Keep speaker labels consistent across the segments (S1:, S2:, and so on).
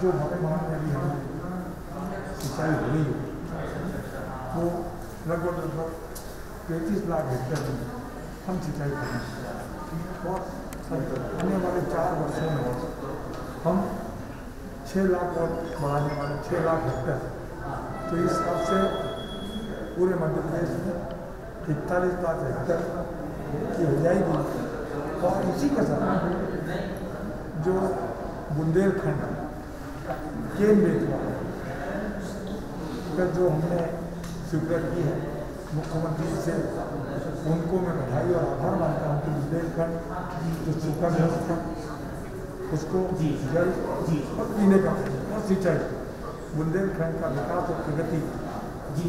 S1: जो वर्तमान में अभी हमारी सिंचाई हो रही है, वो लगभग लगभग पैंतीस लाख हेक्टेयर में हम सिंचाई करेंगे और आने वाले चार वर्षों में हम छः लाख और बढ़ाने वाले छः लाख हेक्टेयर तो इस हिसाब से पूरे मध्य प्रदेश में इकतालीस लाख हेक्टेयर की हो जाएगी और इसी के साथ जो बुंदेलखंड बेतवा का जो हमने स्वीकृत की है मुख्यमंत्री से उनको मैं बधाई और आभार मानता हूँ कि बुंदेलखंड जो सूखा ग्रस्त था उसको जल और पीने का और सिंचाई बुंदेलखंड का विकास और प्रगति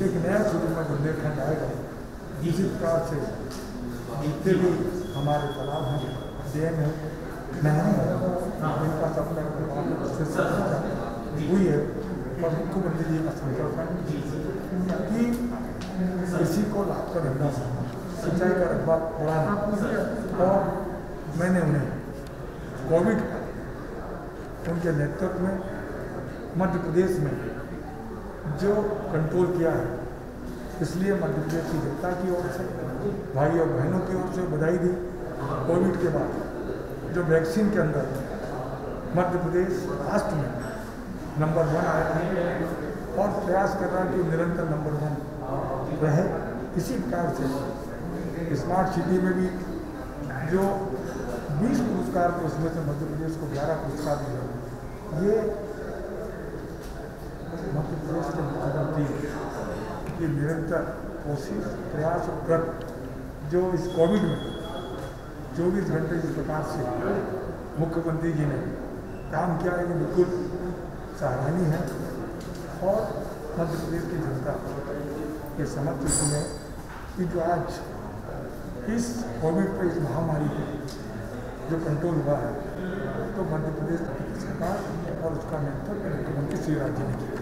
S1: एक नया शुरू में बुंदेलखंड आएगा। इसी प्रकार से जितने भी हमारे तालाब हैं डैम है नहरें हैं। इनका सप्लाई हुई है और मुख्यमंत्री जी का संकल्प है कि किसी को लाभ का धंधा सिंचाई का रकबा बढ़ाना और मैंने उन्हें कोविड उनके नेतृत्व में मध्य प्रदेश में जो कंट्रोल किया है इसलिए मध्य प्रदेश की जनता की ओर से भाई और बहनों की ओर से बधाई दी कोविड के बाद जो वैक्सीन के अंदर मध्य प्रदेश राष्ट्र में नंबर वन है और प्रयास कर रहा कि निरंतर नंबर वन रहे इसी प्रकार से। स्मार्ट सिटी में भी जो 20 पुरस्कार थे, उसमें से मध्य प्रदेश को 11 पुरस्कार मिले। ये मध्य प्रदेश के मुख्यमंत्री की निरंतर कोशिश, प्रयास और व्रत जो इस कोविड में चौबीस घंटे जिस प्रकार से मुख्यमंत्री जी ने काम किया है ये बिल्कुल सराहनीय है और मध्य प्रदेश की जनता के समर्थ में कि जो आज इस कोविड पर इस महामारी पर जो कंट्रोल हुआ है तो मध्य प्रदेश सरकार और उसका नेतृत्व मुख्यमंत्री श्री राज्य ने किया।